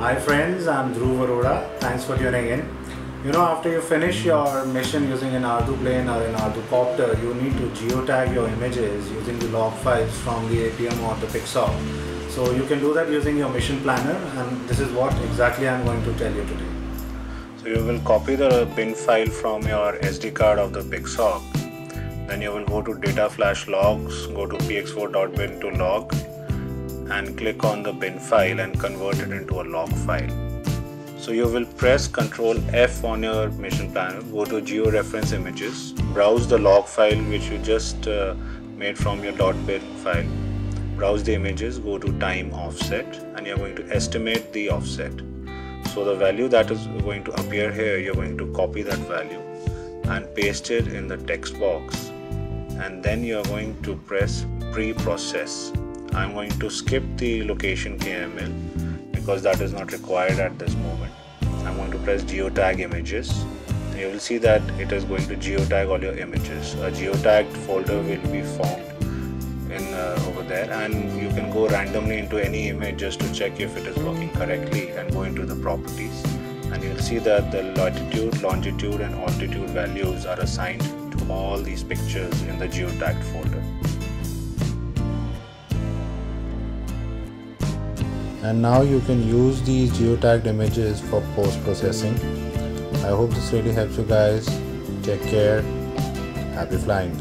Hi friends, I'm Dhruv Arora. Thanks for tuning in. You know, after you finish your mission using an Ardu plane or an Ardu copter, you need to geotag your images using the log files from the APM or the Pixhawk. So you can do that using your mission planner and this is what exactly I'm going to tell you today. So you will copy the bin file from your SD card of the Pixhawk. Then you will go to data flash logs, go to px4.bin to log and click on the bin file and convert it into a log file. So you will press Ctrl F on your mission planner, go to georeference images, browse the log file which you just uh, made from your .bin file. Browse the images, go to time offset and you're going to estimate the offset. So the value that is going to appear here, you're going to copy that value and paste it in the text box and then you're going to press pre-process I'm going to skip the location KML because that is not required at this moment. I'm going to press geotag images. You will see that it is going to geotag all your images. A geotagged folder will be formed in uh, over there and you can go randomly into any image just to check if it is working correctly and go into the properties and you'll see that the latitude, longitude and altitude values are assigned to all these pictures in the geotagged folder. And now you can use these geotagged images for post processing i hope this really helps you guys. Take care. Happy flying